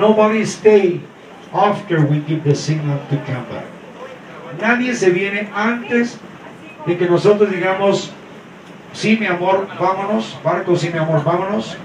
nobody stay after we give the signal to come back. Nadie se viene antes de que nosotros digamos, sí mi amor, vámonos, barco, sí mi amor, vámonos.